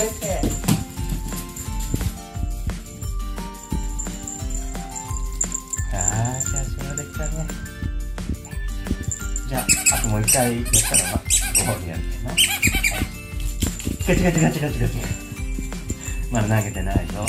ああじゃあそれできたね。じゃああともう一回やったらまご褒美やるかな。ガチガチガチガチガチまだ投げてないぞ。はい。